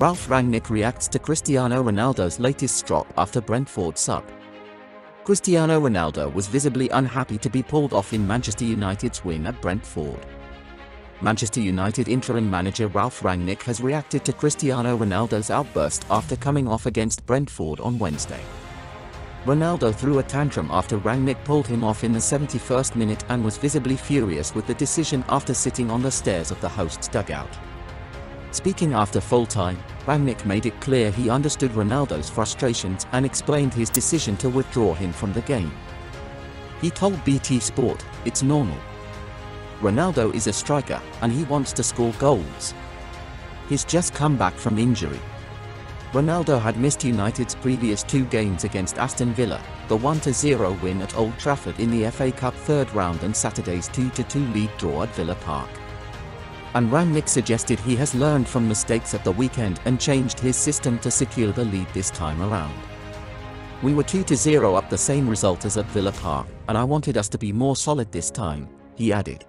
Ralf Rangnick reacts to Cristiano Ronaldo's latest strop after Brentford sub. Cristiano Ronaldo was visibly unhappy to be pulled off in Manchester United's win at Brentford. Manchester United interim manager Ralf Rangnick has reacted to Cristiano Ronaldo's outburst after coming off against Brentford on Wednesday. Ronaldo threw a tantrum after Rangnick pulled him off in the 71st minute and was visibly furious with the decision after sitting on the stairs of the host's dugout. Speaking after full time, Rangnick made it clear he understood Ronaldo's frustrations and explained his decision to withdraw him from the game. He told BT Sport, it's normal. Ronaldo is a striker, and he wants to score goals. He's just come back from injury. Ronaldo had missed United's previous two games against Aston Villa, the 1-0 win at Old Trafford in the FA Cup third round and Saturday's 2-2 league draw at Villa Park. And Rangnick suggested he has learned from mistakes at the weekend and changed his system to secure the lead this time around. We were 2-0 up the same result as at Villa Park, and I wanted us to be more solid this time, he added.